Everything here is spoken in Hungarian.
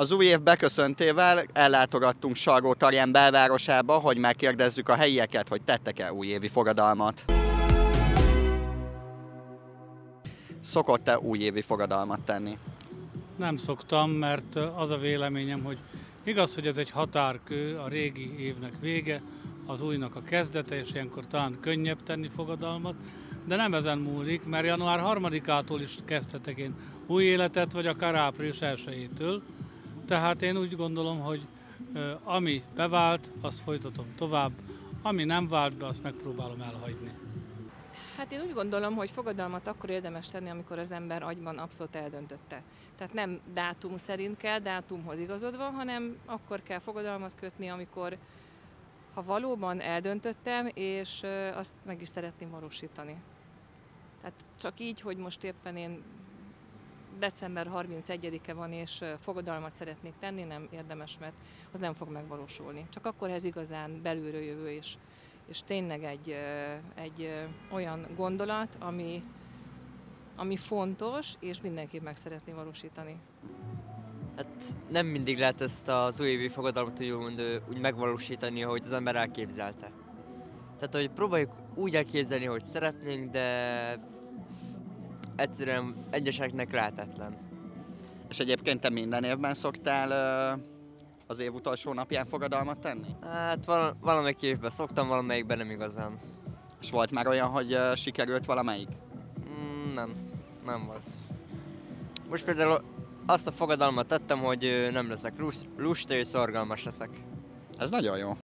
Az új év beköszöntével ellátogattunk Sargó Tarján belvárosába, hogy megkérdezzük a helyieket, hogy tettek-e újévi fogadalmat. Szokott-e újévi fogadalmat tenni? Nem szoktam, mert az a véleményem, hogy igaz, hogy ez egy határkő, a régi évnek vége, az újnak a kezdete, és ilyenkor talán könnyebb tenni fogadalmat, de nem ezen múlik, mert január 3-ától is kezdhetek én új életet, vagy akár április 1-től. Tehát én úgy gondolom, hogy ami bevált, azt folytatom tovább, ami nem vált be, azt megpróbálom elhagyni. Hát én úgy gondolom, hogy fogadalmat akkor érdemes tenni, amikor az ember agyban abszolút eldöntötte. Tehát nem dátum szerint kell, dátumhoz igazodva, hanem akkor kell fogadalmat kötni, amikor ha valóban eldöntöttem, és azt meg is szeretném valósítani. Tehát csak így, hogy most éppen én december 31-e van, és fogadalmat szeretnék tenni, nem érdemes, mert az nem fog megvalósulni. Csak akkor ez igazán belülről jövő, és, és tényleg egy, egy olyan gondolat, ami, ami fontos, és mindenképp meg szeretné valósítani. Hát nem mindig lehet ezt az újévi fogadalmat úgymond úgy megvalósítani, ahogy az ember elképzelte. Tehát, hogy próbáljuk úgy elképzelni, hogy szeretnénk, de egyszerűen egyeseknek lehetetlen. És egyébként te minden évben szoktál az év utolsó napján fogadalmat tenni? Hát val- valamelyik évben szoktam, valamelyikben nem igazán. És volt már olyan, hogy sikerült valamelyik? Mm, nem, nem volt. Most például azt a fogadalmat tettem, hogy nem leszek lus- lusta és szorgalmas leszek. Ez nagyon jó.